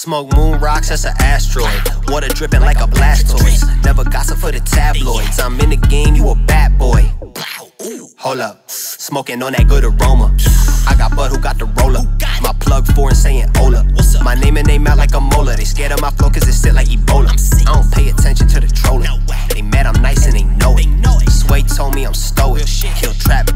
Smoke moon rocks, that's an asteroid. Water dripping like a blastoise. Never gossip for the tabloids. I'm in the game, you a bad boy. Hold up, smoking on that good aroma. I got Bud who got the roller. My plug for and saying Ola. My name and name out like a molar. They scared of my flow cause it's sick like Ebola. I don't pay attention to the trolling. They mad I'm nice and they know it. Sway told me I'm stoic. He'll trap